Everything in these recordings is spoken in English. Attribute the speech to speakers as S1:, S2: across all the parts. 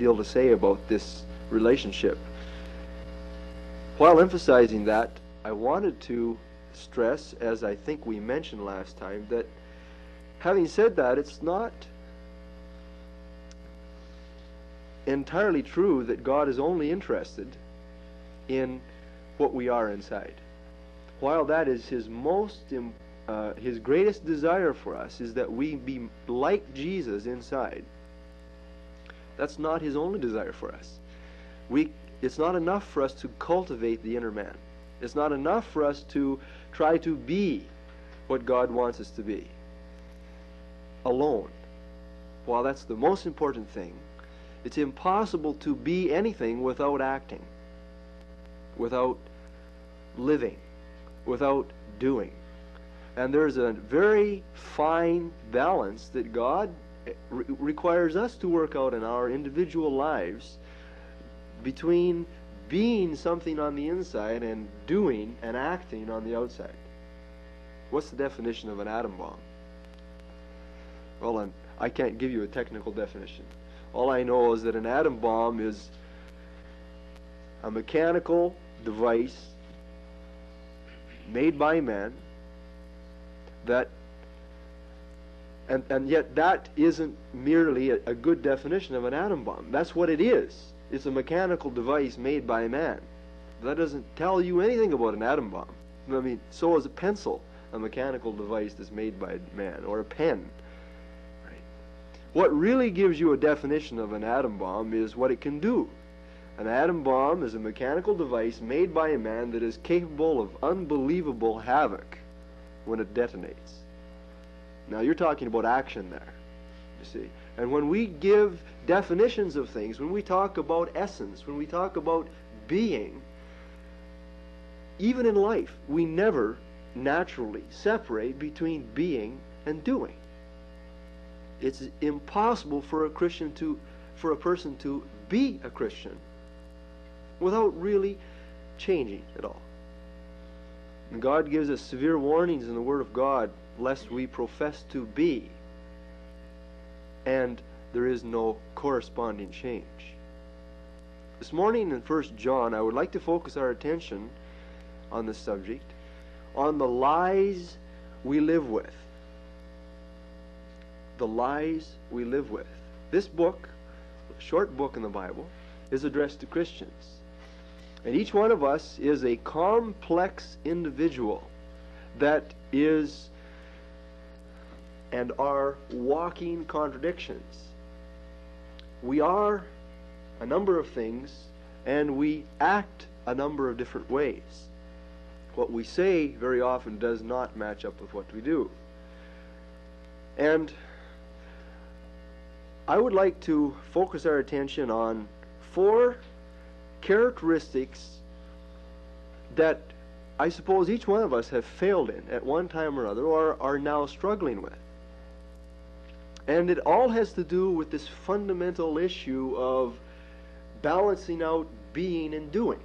S1: deal to say about this relationship. While emphasizing that, I wanted to stress, as I think we mentioned last time, that having said that, it's not entirely true that God is only interested in what we are inside. While that is his most uh, his greatest desire for us is that we be like Jesus inside. That's not his only desire for us. We it's not enough for us to cultivate the inner man. It's not enough for us to try to be what God wants us to be alone. While that's the most important thing, it's impossible to be anything without acting, without living, without doing. And there's a very fine balance that God re- requires us to work out in our individual lives between being something on the inside and doing and acting on the outside. What's the definition of an atom bomb? Well, I can't give you a technical definition. All I know is that an atom bomb is a mechanical device made by man that and, and yet that isn't merely a, a good definition of an atom bomb. That's what it is. It's a mechanical device made by man. That doesn't tell you anything about an atom bomb. I mean, so is a pencil a mechanical device that's made by man, or a pen. What really gives you a definition of an atom bomb is what it can do. An atom bomb is a mechanical device made by a man that is capable of unbelievable havoc when it detonates. Now you're talking about action there, you see. And when we give definitions of things, when we talk about essence, when we talk about being, even in life, we never naturally separate between being and doing it's impossible for a Christian to, for a person to be a Christian without really changing at all. And God gives us severe warnings in the Word of God lest we profess to be and there is no corresponding change. This morning in 1 John, I would like to focus our attention on this subject, on the lies we live with the lies we live with. This book, a short book in the Bible, is addressed to Christians. And each one of us is a complex individual that is and are walking contradictions. We are a number of things and we act a number of different ways. What we say very often does not match up with what we do. And I would like to focus our attention on four characteristics that I suppose each one of us have failed in at one time or other or are now struggling with. And it all has to do with this fundamental issue of balancing out being and doing.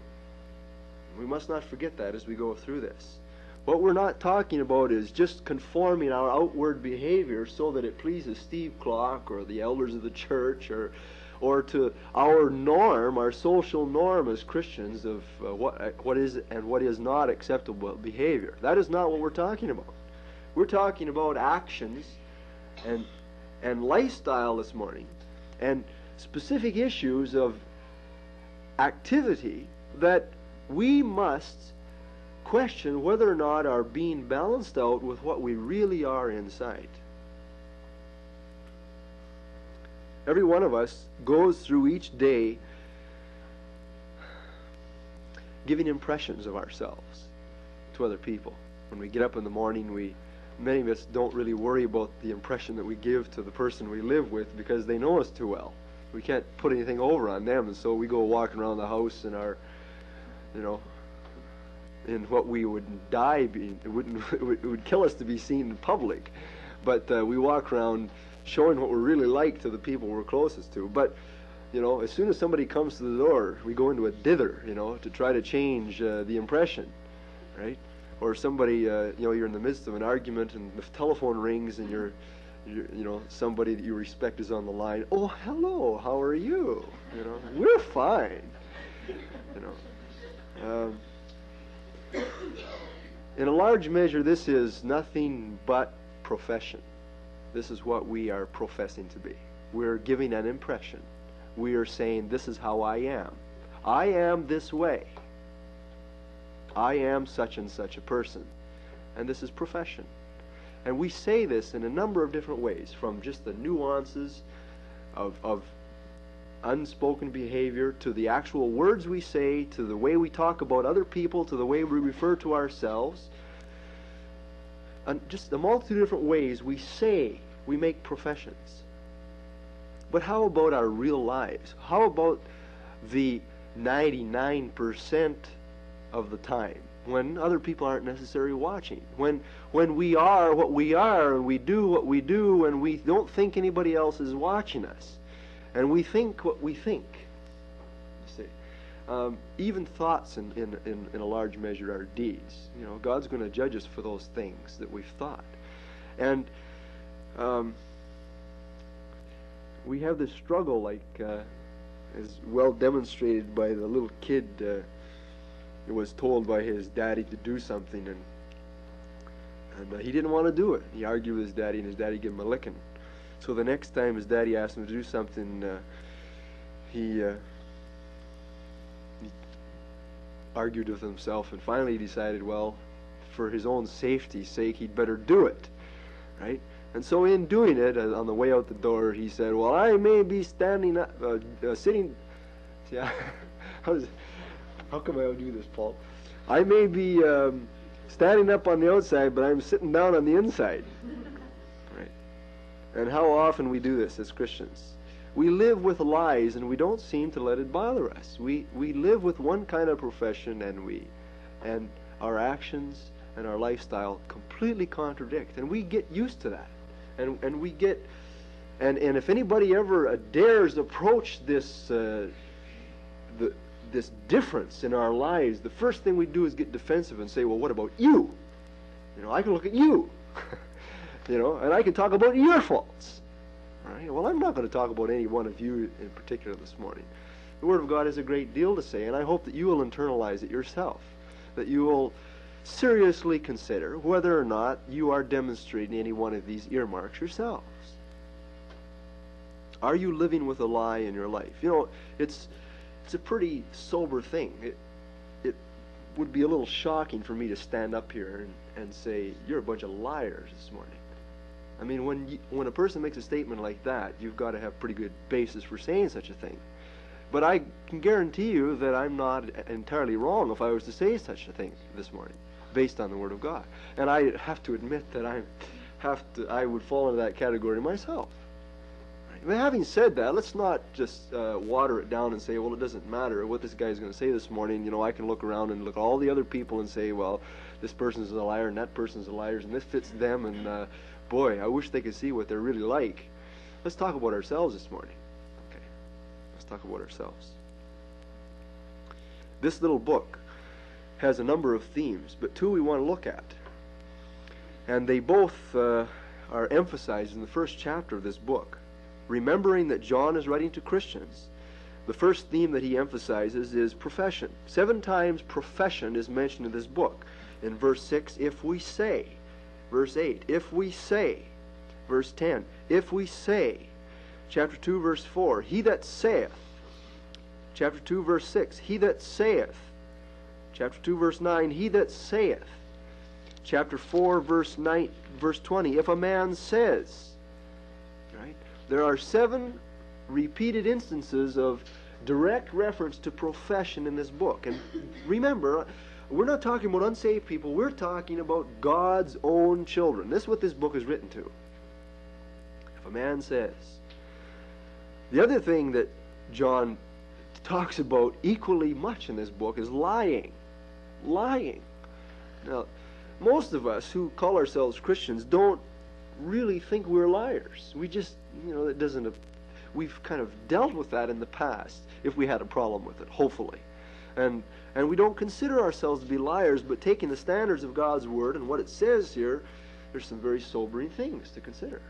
S1: We must not forget that as we go through this. What we're not talking about is just conforming our outward behavior so that it pleases Steve Clark or the elders of the church or or to our norm, our social norm as Christians of uh, what uh, what is and what is not acceptable behavior. That is not what we're talking about. We're talking about actions and and lifestyle this morning and specific issues of activity that we must question whether or not are being balanced out with what we really are inside. Every one of us goes through each day giving impressions of ourselves to other people. When we get up in the morning, we many of us don't really worry about the impression that we give to the person we live with because they know us too well. We can't put anything over on them, and so we go walking around the house in our, you know, in what we would die being. It wouldn't. It would kill us to be seen in public, but uh, we walk around showing what we're really like to the people we're closest to. But you know, as soon as somebody comes to the door, we go into a dither, you know, to try to change uh, the impression, right? Or somebody, uh, you know, you're in the midst of an argument and the telephone rings and you're you, you know, somebody that you respect is on the line. Oh, hello, how are you? You know, we're fine. You know. Um, in a large measure, this is nothing but profession. This is what we are professing to be. We're giving an impression. We are saying, This is how I am. I am this way. I am such and such a person. And this is profession. And we say this in a number of different ways, from just the nuances of, of unspoken behavior to the actual words we say, to the way we talk about other people, to the way we refer to ourselves. And just a multitude of different ways we say, we make professions. But how about our real lives? How about the 99% of the time? when other people aren't necessarily watching. When when we are what we are and we do what we do and we don't think anybody else is watching us. And we think what we think. See. Um, even thoughts in, in, in, in, a large measure are deeds. You know, God's going to judge us for those things that we've thought. And um, we have this struggle like uh, as well demonstrated by the little kid uh, was told by his daddy to do something, and and uh, he didn't want to do it. He argued with his daddy, and his daddy gave him a licking. So the next time his daddy asked him to do something, uh, he, uh, he argued with himself, and finally he decided, well, for his own safety's sake, he'd better do it, right? And so in doing it, uh, on the way out the door, he said, well, I may be standing up, uh, uh, sitting, yeah, how come I don't do this, Paul? I may be um, standing up on the outside, but I'm sitting down on the inside. Right? And how often we do this as Christians. We live with lies and we don't seem to let it bother us. We we live with one kind of profession and we and our actions and our lifestyle completely contradict and we get used to that. And and we get and and if anybody ever dares approach this uh, this difference in our lives, the first thing we do is get defensive and say, well, what about you? You know, I can look at you. you know, and I can talk about your faults. Right? Well, I'm not going to talk about any one of you in particular this morning. The Word of God has a great deal to say, and I hope that you will internalize it yourself, that you will seriously consider whether or not you are demonstrating any one of these earmarks yourselves. Are you living with a lie in your life? You know, it's it's a pretty sober thing. It, it would be a little shocking for me to stand up here and, and say, you're a bunch of liars this morning. I mean, when, you, when a person makes a statement like that, you've got to have pretty good basis for saying such a thing. But I can guarantee you that I'm not entirely wrong if I was to say such a thing this morning, based on the Word of God. And I have to admit that I have to, I would fall into that category myself. But having said that, let's not just uh, water it down and say, well, it doesn't matter what this guy is going to say this morning. You know, I can look around and look at all the other people and say, well, this person's a liar and that person's a liar and this fits them. And uh, boy, I wish they could see what they're really like. Let's talk about ourselves this morning. Okay, let's talk about ourselves. This little book has a number of themes, but two we want to look at. And they both uh, are emphasized in the first chapter of this book remembering that John is writing to Christians, the first theme that he emphasizes is profession. Seven times profession is mentioned in this book. In verse 6, if we say. Verse 8, if we say. Verse 10, if we say. Chapter 2, verse 4, he that saith. Chapter 2, verse 6, he that saith. Chapter 2, verse 9, he that saith. Chapter 4, verse 9, verse 20, if a man says. There are seven repeated instances of direct reference to profession in this book. And remember, we're not talking about unsaved people, we're talking about God's own children. This is what this book is written to. If a man says. The other thing that John talks about equally much in this book is lying. Lying. Now, most of us who call ourselves Christians don't really think we're liars. We just, you know, it doesn't. We've kind of dealt with that in the past if we had a problem with it, hopefully. And and we don't consider ourselves to be liars, but taking the standards of God's word and what it says here, there's some very sobering things to consider.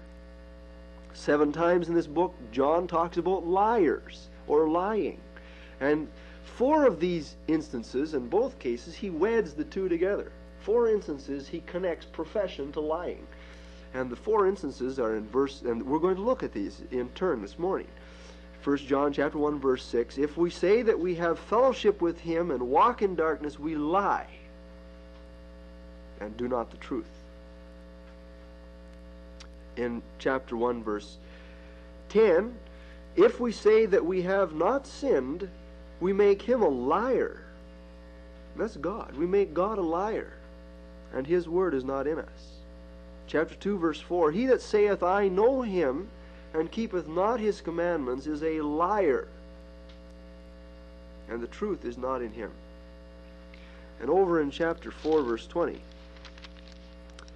S1: Seven times in this book, John talks about liars or lying. And four of these instances, in both cases, he weds the two together. Four instances, he connects profession to lying. And the four instances are in verse, and we're going to look at these in turn this morning. 1 John chapter 1 verse 6 if we say that we have fellowship with him and walk in darkness we lie and do not the truth. In chapter 1 verse 10 if we say that we have not sinned we make him a liar. That's God. We make God a liar and his word is not in us chapter 2 verse 4 he that saith I know him and keepeth not his commandments is a liar, and the truth is not in him. And over in chapter 4, verse 20,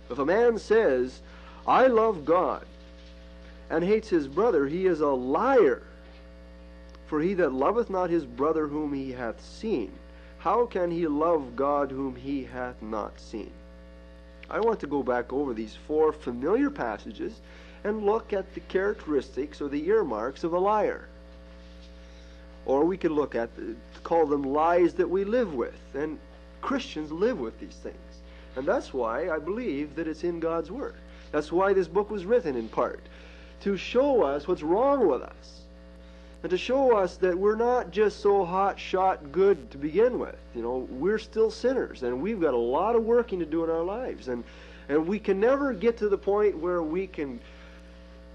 S1: if a man says, I love God, and hates his brother, he is a liar. For he that loveth not his brother whom he hath seen, how can he love God whom he hath not seen? I want to go back over these four familiar passages and look at the characteristics or the earmarks of a liar. Or we could look at, the, call them lies that we live with. And Christians live with these things. And that's why I believe that it's in God's Word. That's why this book was written in part. To show us what's wrong with us. And to show us that we're not just so hot shot good to begin with. You know, we're still sinners and we've got a lot of working to do in our lives. And and we can never get to the point where we can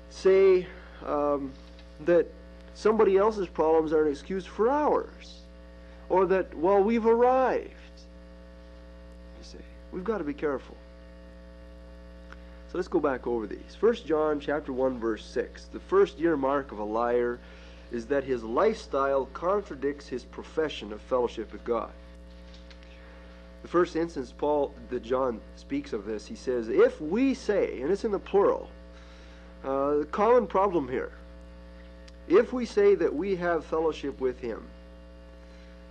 S1: say um, that somebody else's problems are an excuse for ours, or that, well, we've arrived. You see, we've got to be careful. So let's go back over these. First John chapter 1 verse 6. The first year mark of a liar is that his lifestyle contradicts his profession of fellowship with God. The first instance Paul that John speaks of this, he says, if we say, and it's in the plural, uh, the common problem here. If we say that we have fellowship with Him,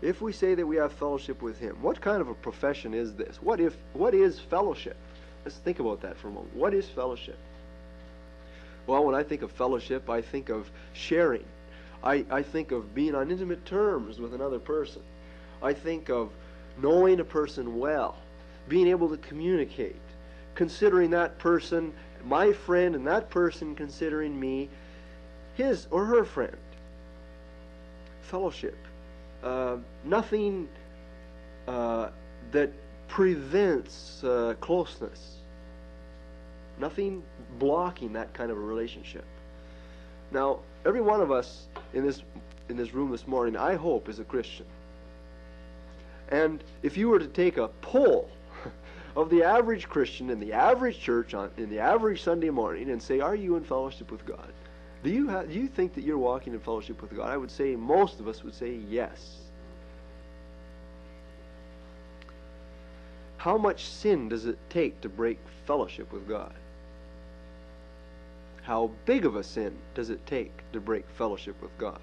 S1: if we say that we have fellowship with Him, what kind of a profession is this? What if? What is fellowship? Let's think about that for a moment. What is fellowship? Well, when I think of fellowship, I think of sharing. I, I think of being on intimate terms with another person. I think of knowing a person well, being able to communicate, considering that person my friend and that person considering me his or her friend. Fellowship. Uh, nothing uh, that prevents uh, closeness. Nothing blocking that kind of a relationship. Now, every one of us in this in this room this morning, I hope, is a Christian. And if you were to take a poll of the average Christian in the average church on in the average Sunday morning and say, "Are you in fellowship with God?" Do you have, do you think that you're walking in fellowship with God? I would say most of us would say yes. How much sin does it take to break fellowship with God? How big of a sin does it take to break fellowship with God?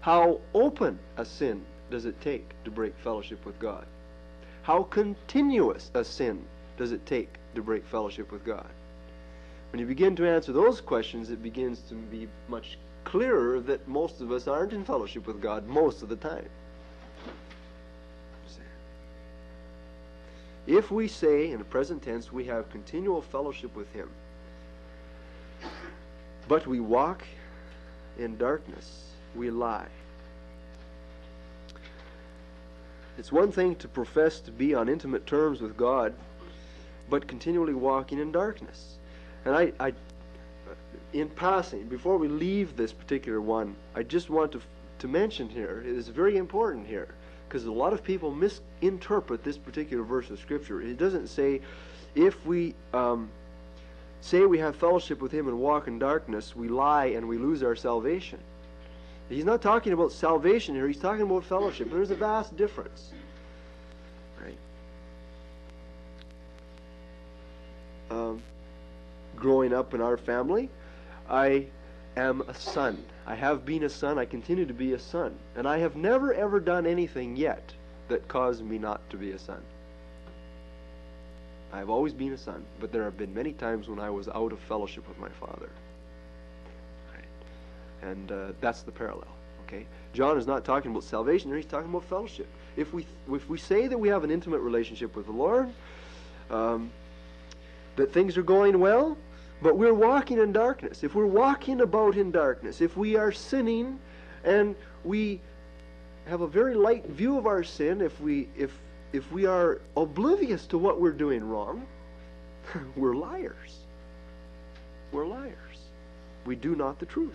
S1: How open a sin does it take to break fellowship with God? How continuous a sin does it take to break fellowship with God? When you begin to answer those questions, it begins to be much clearer that most of us aren't in fellowship with God most of the time. If we say in the present tense we have continual fellowship with Him, but we walk in darkness, we lie. It's one thing to profess to be on intimate terms with God, but continually walking in darkness. And I, I in passing, before we leave this particular one, I just want to, to mention here, it is very important here, because a lot of people misinterpret this particular verse of Scripture. It doesn't say, if we um, say we have fellowship with Him and walk in darkness, we lie and we lose our salvation. He's not talking about salvation here, he's talking about fellowship. There's a vast difference. Right? Um, growing up in our family, I am a son. I have been a son. I continue to be a son. And I have never, ever done anything yet that caused me not to be a son. I've always been a son, but there have been many times when I was out of fellowship with my father. And uh, that's the parallel. Okay? John is not talking about salvation he's talking about fellowship. If we, if we say that we have an intimate relationship with the Lord, um, that things are going well, but we're walking in darkness. If we're walking about in darkness, if we are sinning and we have a very light view of our sin, if we if if we are oblivious to what we're doing wrong, we're liars. We're liars. We do not the truth.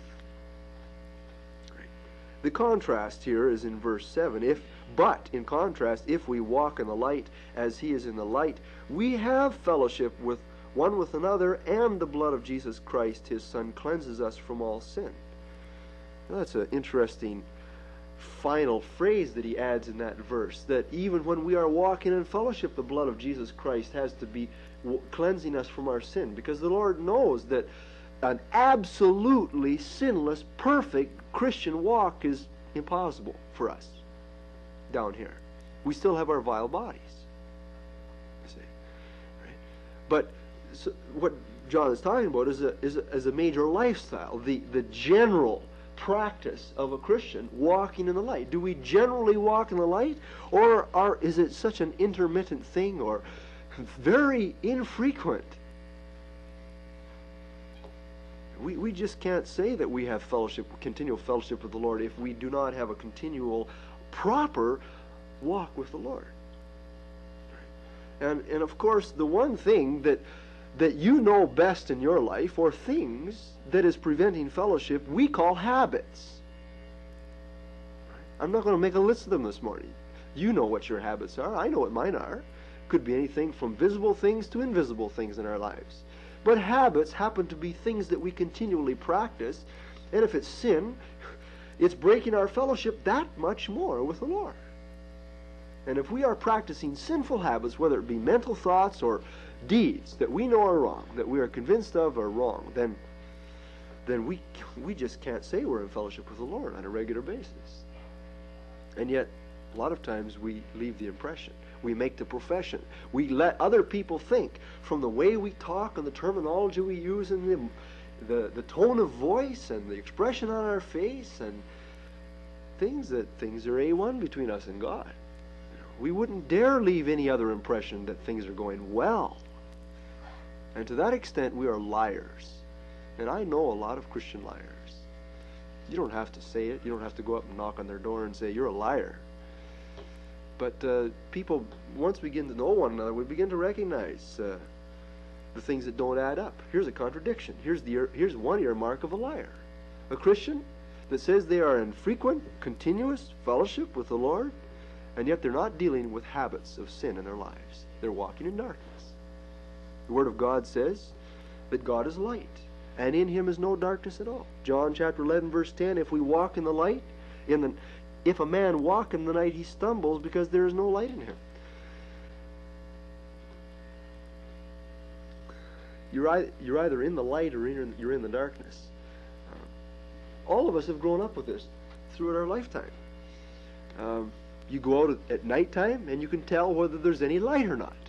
S1: The contrast here is in verse 7. If but in contrast, if we walk in the light as he is in the light, we have fellowship with one with another, and the blood of Jesus Christ, his Son, cleanses us from all sin. Now, that's an interesting final phrase that he adds in that verse that even when we are walking in fellowship, the blood of Jesus Christ has to be cleansing us from our sin because the Lord knows that an absolutely sinless, perfect Christian walk is impossible for us down here. We still have our vile bodies. See, right? But so what John is talking about is a, is a, is a major lifestyle, the, the general practice of a Christian walking in the light. Do we generally walk in the light, or are, is it such an intermittent thing or very infrequent? We, we just can't say that we have fellowship, continual fellowship with the Lord if we do not have a continual, proper walk with the Lord. And, and of course, the one thing that that you know best in your life or things that is preventing fellowship we call habits. I'm not going to make a list of them this morning. You know what your habits are. I know what mine are. Could be anything from visible things to invisible things in our lives. But habits happen to be things that we continually practice. And if it's sin, it's breaking our fellowship that much more with the Lord. And if we are practicing sinful habits, whether it be mental thoughts or deeds that we know are wrong, that we are convinced of are wrong, then then we we just can't say we're in fellowship with the Lord on a regular basis. And yet, a lot of times we leave the impression. We make the profession. We let other people think from the way we talk and the terminology we use and the the, the tone of voice and the expression on our face and things that things are A1 between us and God. We wouldn't dare leave any other impression that things are going well. And to that extent, we are liars. And I know a lot of Christian liars. You don't have to say it. You don't have to go up and knock on their door and say, You're a liar. But uh, people, once we begin to know one another, we begin to recognize uh, the things that don't add up. Here's a contradiction. Here's, the, here's one earmark of a liar. A Christian that says they are in frequent, continuous fellowship with the Lord, and yet they're not dealing with habits of sin in their lives. They're walking in darkness. The Word of God says that God is light, and in him is no darkness at all. John chapter 11, verse 10, if we walk in the light, in the, if a man walk in the night, he stumbles because there is no light in him. You're either, you're either in the light or in, you're in the darkness. Uh, all of us have grown up with this throughout our lifetime. Um, you go out at, at nighttime and you can tell whether there's any light or not.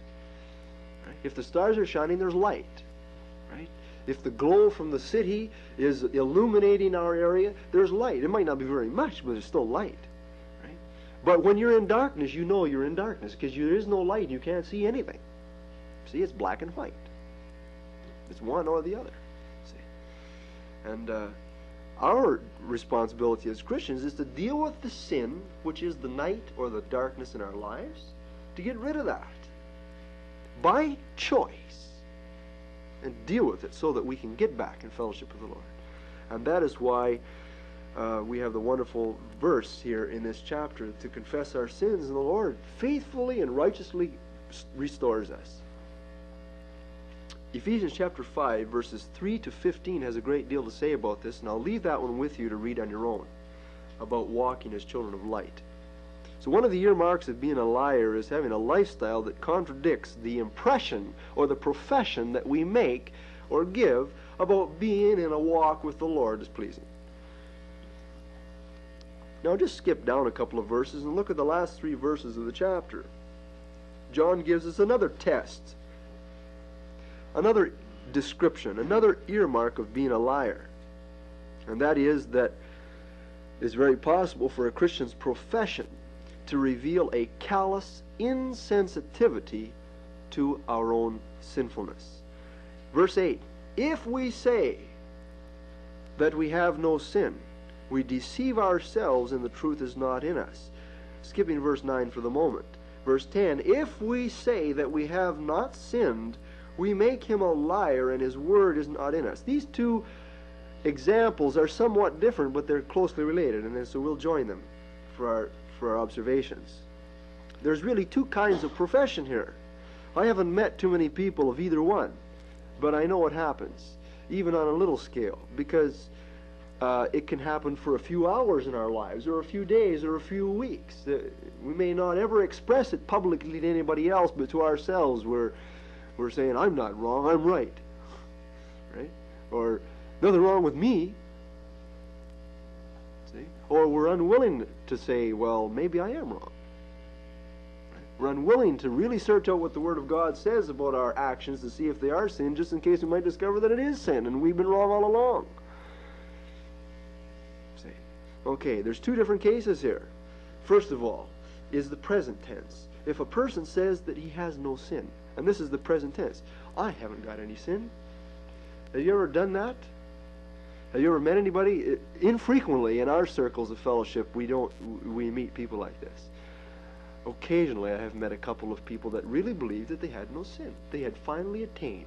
S1: If the stars are shining, there's light. Right? If the glow from the city is illuminating our area, there's light. It might not be very much, but it's still light. Right? But when you're in darkness, you know you're in darkness because there is no light and you can't see anything. See, it's black and white. It's one or the other. See? And uh, our responsibility as Christians is to deal with the sin, which is the night or the darkness in our lives, to get rid of that by choice and deal with it so that we can get back in fellowship with the Lord. And that is why uh, we have the wonderful verse here in this chapter to confess our sins, and the Lord faithfully and righteously restores us. Ephesians chapter 5, verses 3 to 15, has a great deal to say about this, and I'll leave that one with you to read on your own about walking as children of light. So one of the earmarks of being a liar is having a lifestyle that contradicts the impression or the profession that we make or give about being in a walk with the Lord is pleasing. Now just skip down a couple of verses and look at the last three verses of the chapter. John gives us another test, another description, another earmark of being a liar. And that is that it's very possible for a Christian's profession to reveal a callous insensitivity to our own sinfulness. Verse 8 If we say that we have no sin, we deceive ourselves and the truth is not in us. Skipping verse 9 for the moment. Verse 10 If we say that we have not sinned, we make him a liar and his word is not in us. These two examples are somewhat different, but they're closely related, and so we'll join them for our, for our observations. There's really two kinds of profession here. I haven't met too many people of either one, but I know what happens, even on a little scale, because uh, it can happen for a few hours in our lives, or a few days, or a few weeks. Uh, we may not ever express it publicly to anybody else, but to ourselves, we're, we're saying, I'm not wrong, I'm right. Right? Or, nothing wrong with me. See? Or we're unwilling to say, well, maybe I am wrong. We're unwilling to really search out what the Word of God says about our actions to see if they are sin, just in case we might discover that it is sin and we've been wrong all along. Okay, there's two different cases here. First of all, is the present tense. If a person says that he has no sin, and this is the present tense, I haven't got any sin. Have you ever done that? Have you ever met anybody? Infrequently in our circles of fellowship, we don't we meet people like this. Occasionally, I have met a couple of people that really believed that they had no sin. They had finally attained.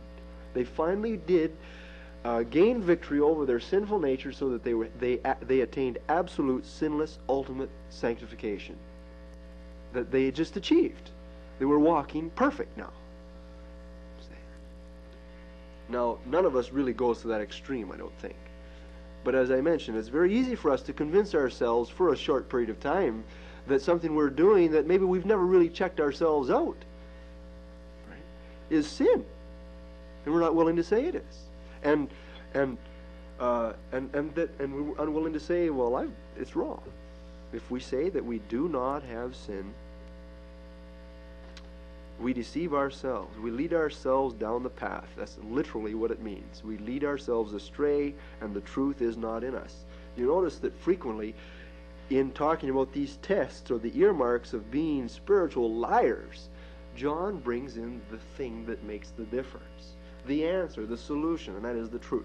S1: They finally did uh, gained victory over their sinful nature so that they, were, they, they attained absolute sinless ultimate sanctification. That they had just achieved. They were walking perfect now. Now, none of us really goes to that extreme, I don't think. But as I mentioned, it's very easy for us to convince ourselves for a short period of time that something we're doing that maybe we've never really checked ourselves out right, is sin. And we're not willing to say it is and and uh, and and that and we're unwilling to say, well, I, it's wrong. If we say that we do not have sin, we deceive ourselves. We lead ourselves down the path. That's literally what it means. We lead ourselves astray, and the truth is not in us. You notice that frequently, in talking about these tests or the earmarks of being spiritual liars, John brings in the thing that makes the difference the answer, the solution, and that is the truth.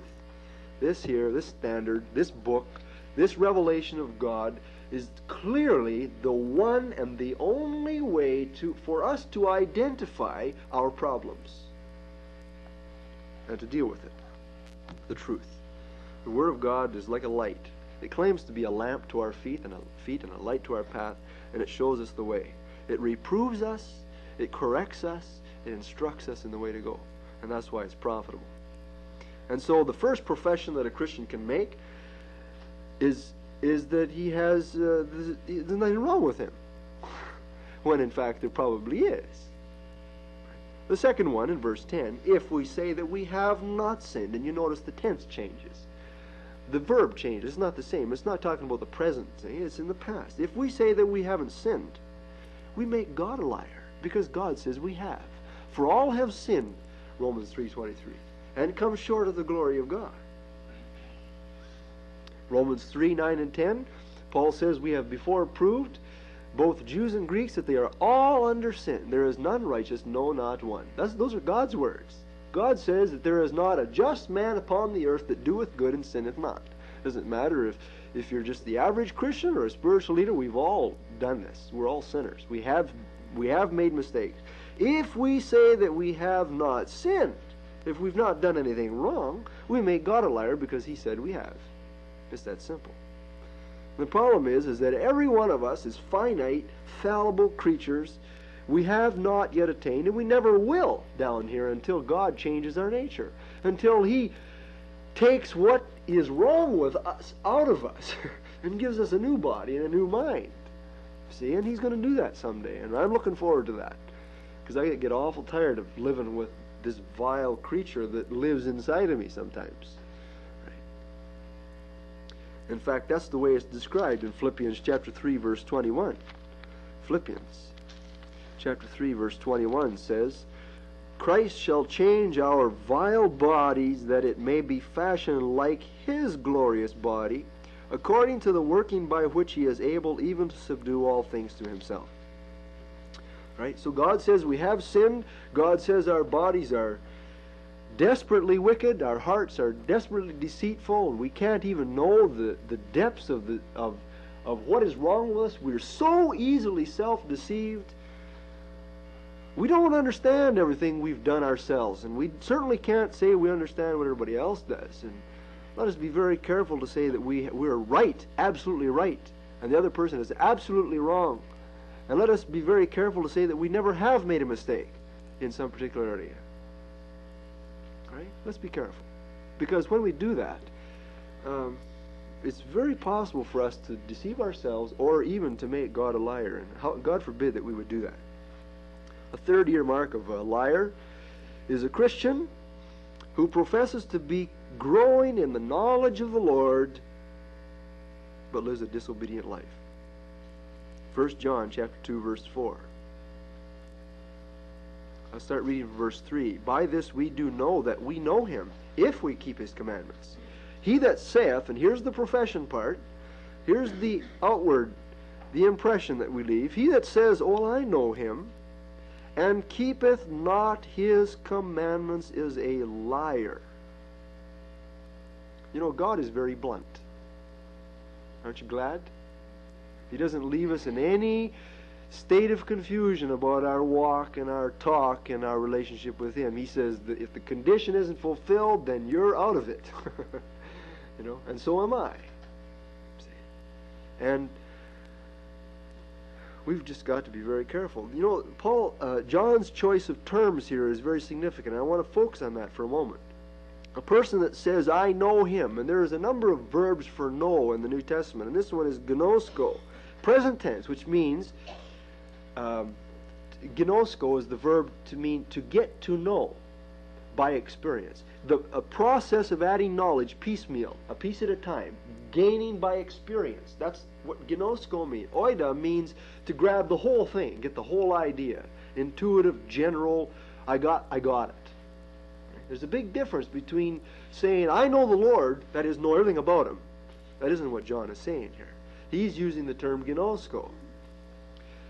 S1: This here, this standard, this book, this revelation of God is clearly the one and the only way to for us to identify our problems and to deal with it. The truth. The Word of God is like a light. It claims to be a lamp to our feet and a feet and a light to our path, and it shows us the way. It reproves us, it corrects us, it instructs us in the way to go and that's why it's profitable. And so the first profession that a Christian can make is is that he has uh, there's, there's nothing wrong with him, when in fact there probably is. The second one in verse 10, if we say that we have not sinned, and you notice the tense changes. The verb changes. It's not the same. It's not talking about the present. It's in the past. If we say that we haven't sinned, we make God a liar because God says we have. For all have sinned Romans 3.23, and come short of the glory of God. Romans 3, 9, and 10, Paul says, We have before proved, both Jews and Greeks, that they are all under sin. There is none righteous, no, not one. That's, those are God's words. God says that there is not a just man upon the earth that doeth good and sinneth not. Doesn't matter if, if you're just the average Christian or a spiritual leader, we've all done this. We're all sinners. We have, we have made mistakes. If we say that we have not sinned, if we've not done anything wrong, we make God a liar because he said we have. It's that simple. The problem is, is that every one of us is finite, fallible creatures. We have not yet attained, and we never will down here until God changes our nature. Until He takes what is wrong with us out of us and gives us a new body and a new mind. See, and He's going to do that someday, and I'm looking forward to that because I get awful tired of living with this vile creature that lives inside of me sometimes. In fact, that's the way it's described in Philippians chapter 3 verse 21. Philippians chapter 3 verse 21 says, Christ shall change our vile bodies that it may be fashioned like his glorious body, according to the working by which he is able even to subdue all things to himself. Right? So God says we have sinned. God says our bodies are desperately wicked, our hearts are desperately deceitful, and we can't even know the, the depths of the of of what is wrong with us. We're so easily self-deceived. We don't understand everything we've done ourselves, and we certainly can't say we understand what everybody else does. And let us be very careful to say that we we're right, absolutely right, and the other person is absolutely wrong. And let us be very careful to say that we never have made a mistake in some particular area. Right? Let's be careful. Because when we do that, um, it's very possible for us to deceive ourselves or even to make God a liar. And how, God forbid that we would do that. A third year mark of a liar is a Christian who professes to be growing in the knowledge of the Lord but lives a disobedient life. 1 John chapter 2 verse 4. I'll start reading verse 3. By this we do know that we know him, if we keep his commandments. He that saith, and here's the profession part, here's the outward, the impression that we leave. He that says, Oh, I know him, and keepeth not his commandments is a liar. You know, God is very blunt. Aren't you glad? He doesn't leave us in any state of confusion about our walk and our talk and our relationship with Him. He says that if the condition isn't fulfilled, then you're out of it. you know, and so am I. And we've just got to be very careful. You know, Paul, uh, John's choice of terms here is very significant. I want to focus on that for a moment. A person that says, I know him, and there is a number of verbs for know in the New Testament, and this one is gnosko, present tense, which means um, gnosko is the verb to mean to get to know by experience. The a process of adding knowledge piecemeal, a piece at a time, gaining by experience. That's what gnosko means. Oida means to grab the whole thing, get the whole idea. Intuitive, general, I got I got it. There's a big difference between saying, I know the Lord, that is, know everything about him. That isn't what John is saying here. He's using the term gnosko.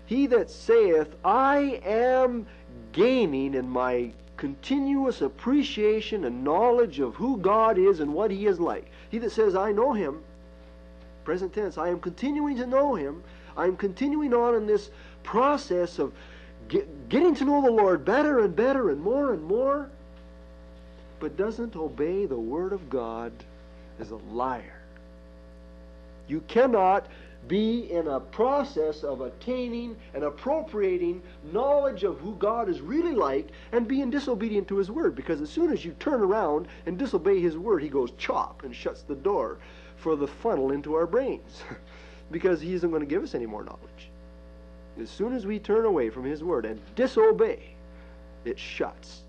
S1: He that saith, I am gaining in my continuous appreciation and knowledge of who God is and what He is like. He that says, I know Him, present tense, I am continuing to know Him. I am continuing on in this process of get, getting to know the Lord better and better and more and more, but doesn't obey the Word of God is a liar. You cannot be in a process of attaining and appropriating knowledge of who God is really like and being disobedient to His Word. Because as soon as you turn around and disobey His Word, He goes chop and shuts the door for the funnel into our brains. because He isn't going to give us any more knowledge. As soon as we turn away from His Word and disobey, it shuts.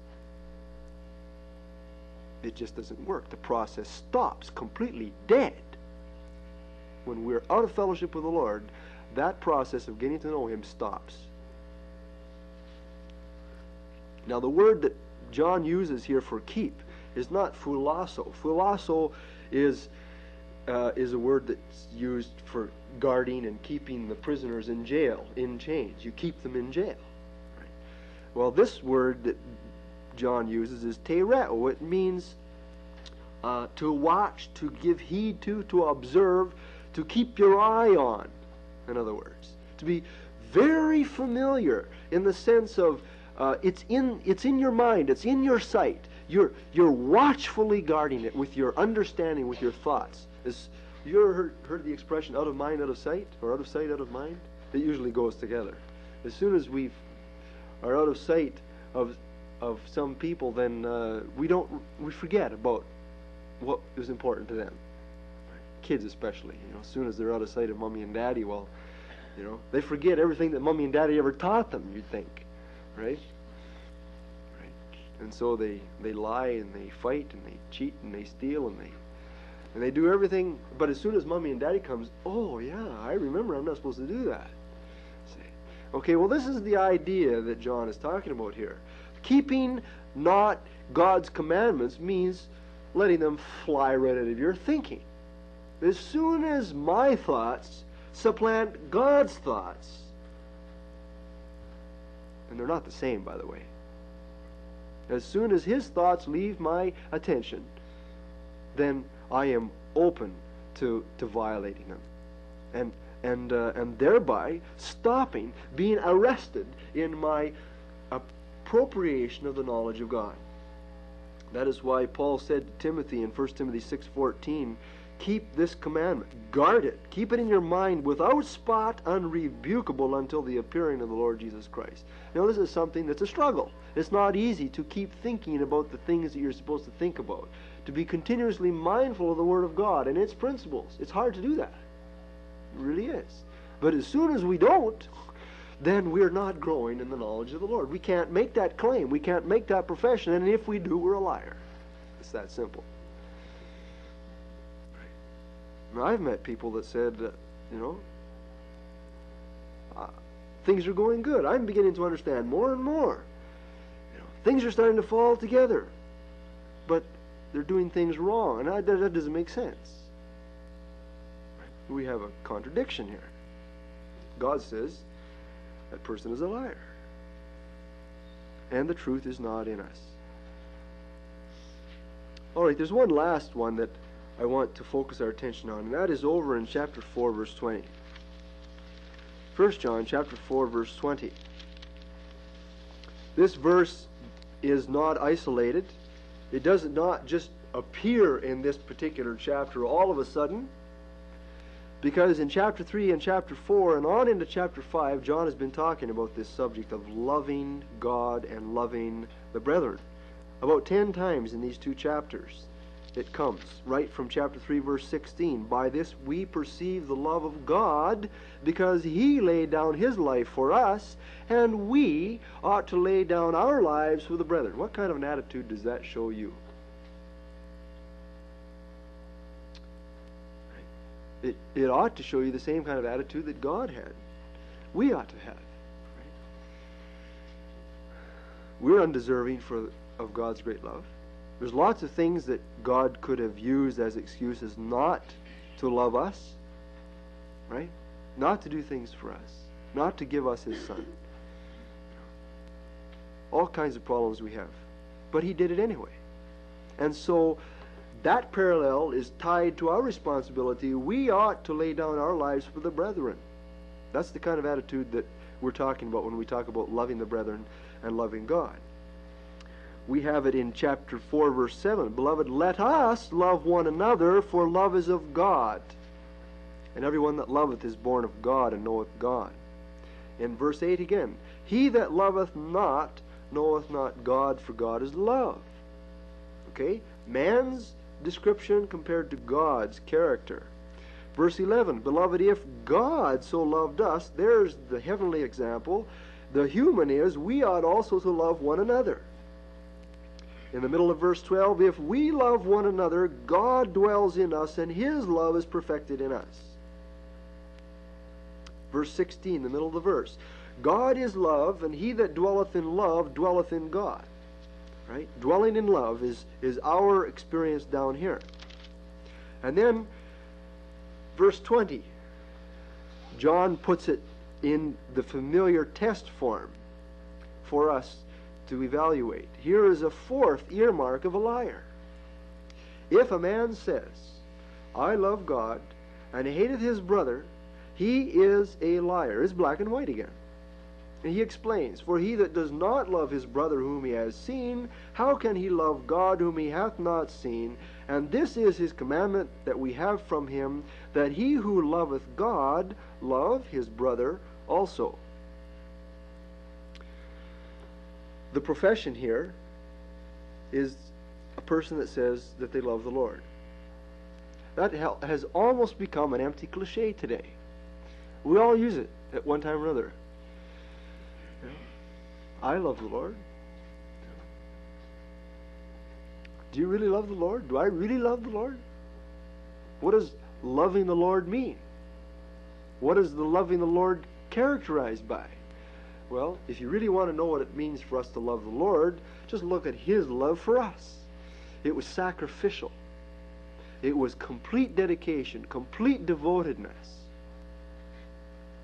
S1: It just doesn't work. The process stops completely dead when we're out of fellowship with the Lord, that process of getting to know Him stops. Now, the word that John uses here for keep is not phulasso. Phulasso is uh, is a word that's used for guarding and keeping the prisoners in jail, in chains. You keep them in jail. Right? Well, this word that John uses is tereo. It means uh, to watch, to give heed to, to observe, to keep your eye on, in other words, to be very familiar in the sense of uh, it's in it's in your mind, it's in your sight. You're you're watchfully guarding it with your understanding, with your thoughts. Is, you ever heard, heard the expression "out of mind, out of sight," or "out of sight, out of mind"? It usually goes together. As soon as we are out of sight of of some people, then uh, we don't we forget about what is important to them kids especially. You know, as soon as they're out of sight of mommy and daddy, well, you know, they forget everything that mommy and daddy ever taught them. You'd think, right? Right. And so they they lie and they fight and they cheat and they steal and they and they do everything. But as soon as mommy and daddy comes, oh yeah, I remember. I'm not supposed to do that. Okay, well, this is the idea that John is talking about here. Keeping not God's commandments means letting them fly right out of your thinking. As soon as my thoughts supplant God's thoughts, and they're not the same, by the way. As soon as his thoughts leave my attention, then I am open to, to violating them. And, and, uh, and thereby stopping being arrested in my appropriation of the knowledge of God. That is why Paul said to Timothy in 1 Timothy 6:14, keep this commandment, guard it, keep it in your mind without spot, unrebukable until the appearing of the Lord Jesus Christ. Now this is something that's a struggle. It's not easy to keep thinking about the things that you're supposed to think about, to be continuously mindful of the Word of God and its principles. It's hard to do that. It really is. But as soon as we don't, then we're not growing in the knowledge of the Lord. We can't make that claim. We can't make that profession. And if we do, we're a liar. It's that simple. Now, I've met people that said, uh, you know, uh, things are going good. I'm beginning to understand more and more. You know, things are starting to fall together. But they're doing things wrong. And that, that doesn't make sense. We have a contradiction here. God says that person is a liar. And the truth is not in us. All right, there's one last one that I want to focus our attention on, and that is over in chapter 4, verse 20. 1 John chapter 4, verse 20. This verse is not isolated. It does not just appear in this particular chapter all of a sudden. Because in chapter 3 and chapter 4 and on into chapter 5, John has been talking about this subject of loving God and loving the brethren. About 10 times in these two chapters it comes, right from chapter 3, verse 16. By this we perceive the love of God because he laid down his life for us, and we ought to lay down our lives for the brethren. What kind of an attitude does that show you? It, it ought to show you the same kind of attitude that God had. We ought to have. We're undeserving for, of God's great love. There's lots of things that God could have used as excuses not to love us, right? Not to do things for us, not to give us His Son. All kinds of problems we have. But He did it anyway. And so that parallel is tied to our responsibility. We ought to lay down our lives for the brethren. That's the kind of attitude that we're talking about when we talk about loving the brethren and loving God. We have it in chapter 4, verse 7. Beloved, let us love one another, for love is of God. And everyone that loveth is born of God and knoweth God. In verse 8 again, He that loveth not knoweth not God, for God is love. Okay? Man's description compared to God's character. Verse 11, Beloved, if God so loved us, there's the heavenly example. The human is, we ought also to love one another. In the middle of verse 12, if we love one another, God dwells in us, and his love is perfected in us. Verse 16, the middle of the verse. God is love, and he that dwelleth in love dwelleth in God. Right? Dwelling in love is, is our experience down here. And then, verse 20, John puts it in the familiar test form for us to evaluate. Here is a fourth earmark of a liar. If a man says, I love God, and hateth his brother, he is a liar. It's black and white again. And he explains, For he that does not love his brother whom he has seen, how can he love God whom he hath not seen? And this is his commandment that we have from him, that he who loveth God love his brother also. The profession here is a person that says that they love the Lord. That has almost become an empty cliche today. We all use it at one time or another. I love the Lord. Do you really love the Lord? Do I really love the Lord? What does loving the Lord mean? What is the loving the Lord characterized by? Well, if you really want to know what it means for us to love the Lord, just look at His love for us. It was sacrificial. It was complete dedication, complete devotedness.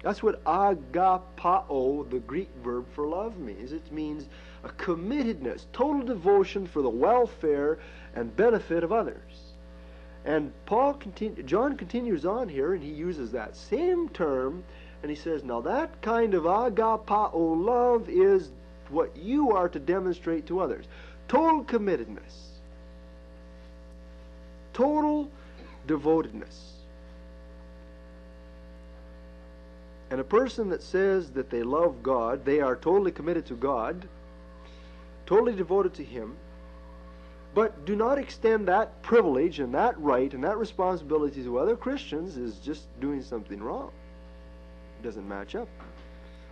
S1: That's what agapao, the Greek verb for love, means. It means a committedness, total devotion for the welfare and benefit of others. And Paul continu- John continues on here, and he uses that same term, and he says, "Now that kind of agapao love is what you are to demonstrate to others: total committedness, total devotedness." And a person that says that they love God, they are totally committed to God, totally devoted to Him, but do not extend that privilege and that right and that responsibility to other Christians is just doing something wrong. Doesn't match up.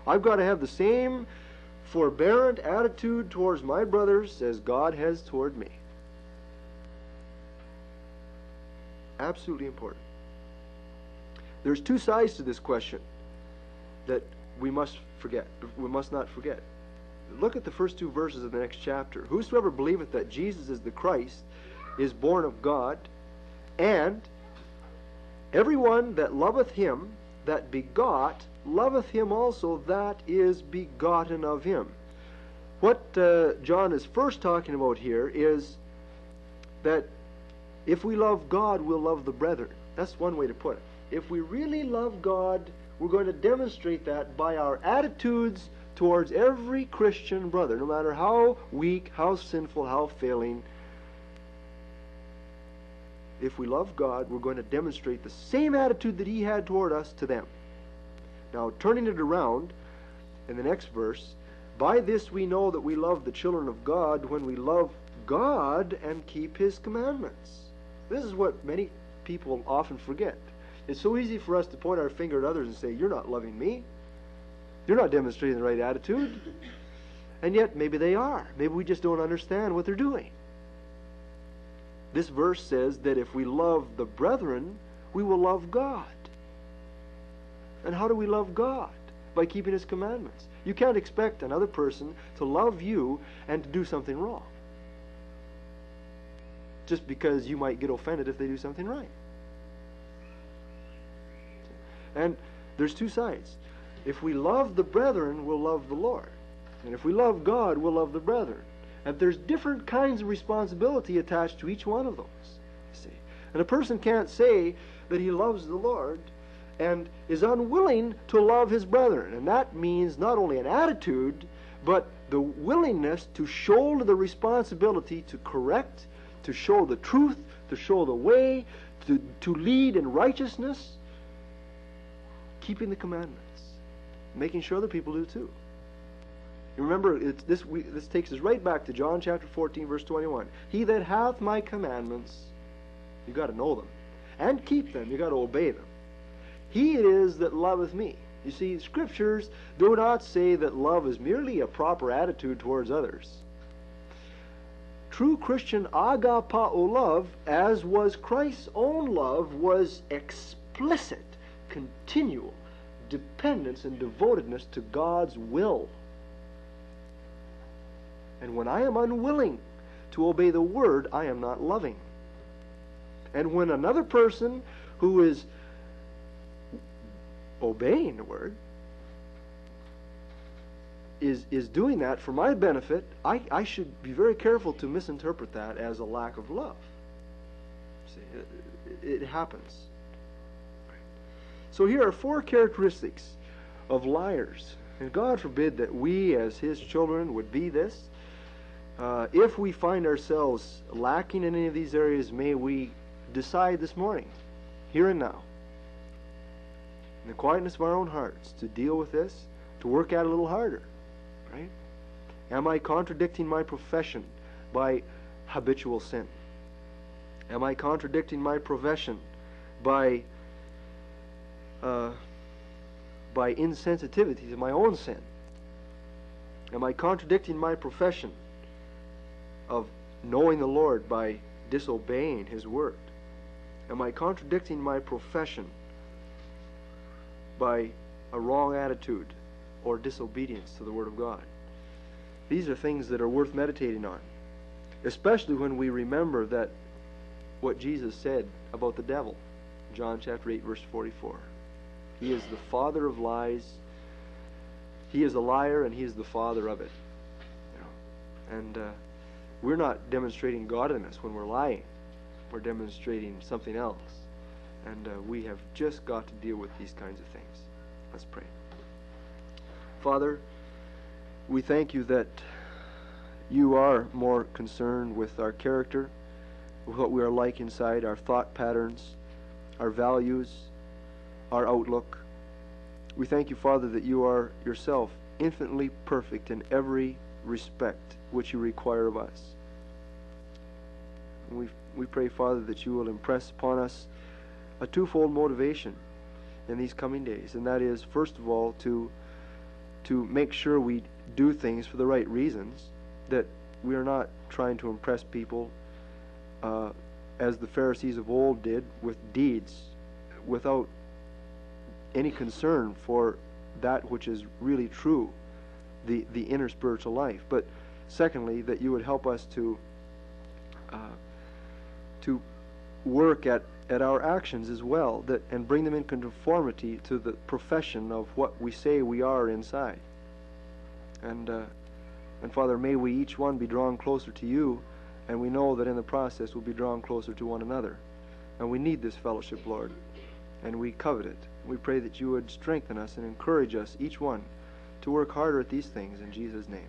S1: I've got to have the same forbearant attitude towards my brothers as God has toward me. Absolutely important. There's two sides to this question that we must forget. We must not forget. Look at the first two verses of the next chapter. Whosoever believeth that Jesus is the Christ is born of God, and everyone that loveth him that begot loveth him also that is begotten of him. What uh, John is first talking about here is that if we love God, we'll love the brethren. That's one way to put it. If we really love God, we're going to demonstrate that by our attitudes towards every Christian brother, no matter how weak, how sinful, how failing. If we love God, we're going to demonstrate the same attitude that He had toward us to them. Now, turning it around in the next verse, by this we know that we love the children of God when we love God and keep His commandments. This is what many people often forget. It's so easy for us to point our finger at others and say, You're not loving me. You're not demonstrating the right attitude. And yet, maybe they are. Maybe we just don't understand what they're doing. This verse says that if we love the brethren, we will love God. And how do we love God? By keeping His commandments. You can't expect another person to love you and to do something wrong. Just because you might get offended if they do something right. And there's two sides. If we love the brethren, we'll love the Lord. And if we love God, we'll love the brethren. And there's different kinds of responsibility attached to each one of those. You see? And a person can't say that he loves the Lord and is unwilling to love his brethren. And that means not only an attitude, but the willingness to shoulder the responsibility to correct, to show the truth, to show the way, to, to lead in righteousness, keeping the commandments making sure other people do too. You remember, this, we, this takes us right back to John chapter 14, verse 21. He that hath my commandments, you got to know them, and keep them, you got to obey them. He it is that loveth me. You see, scriptures do not say that love is merely a proper attitude towards others. True Christian agapao love, as was Christ's own love, was explicit, continual, dependence and devotedness to God's will. And when I am unwilling to obey the word, I am not loving. And when another person who is obeying the word is, is doing that for my benefit, I, I should be very careful to misinterpret that as a lack of love. See, it, it happens. So here are four characteristics of liars. And God forbid that we, as His children, would be this. Uh, if we find ourselves lacking in any of these areas, may we decide this morning, here and now, in the quietness of our own hearts, to deal with this, to work it a little harder. Right? Am I contradicting my profession by habitual sin? Am I contradicting my profession by uh, by insensitivity to my own sin? Am I contradicting my profession of knowing the Lord by disobeying His word? Am I contradicting my profession by a wrong attitude or disobedience to the Word of God. These are things that are worth meditating on, especially when we remember that what Jesus said about the devil, John chapter 8, verse 44. He is the father of lies. He is a liar, and he is the father of it. And uh, we're not demonstrating godliness when we're lying. We're demonstrating something else. And uh, we have just got to deal with these kinds of things. Let's pray. Father, we thank you that you are more concerned with our character, with what we are like inside, our thought patterns, our values, our outlook. We thank you, Father, that you are yourself infinitely perfect in every respect which you require of us. And we, we pray, Father, that you will impress upon us a twofold motivation in these coming days, and that is, first of all, to to make sure we do things for the right reasons, that we are not trying to impress people uh, as the Pharisees of old did with deeds, without any concern for that which is really true, the, the inner spiritual life. But secondly, that you would help us to uh, to work at, at our actions as well, that and bring them in conformity to the profession of what we say we are inside. And uh, and Father, may we each one be drawn closer to you, and we know that in the process we'll be drawn closer to one another. And we need this fellowship, Lord, and we covet it. We pray that you would strengthen us and encourage us, each one, to work harder at these things in Jesus' name.